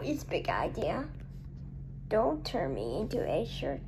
please, big idea. Don't turn me into a shirt.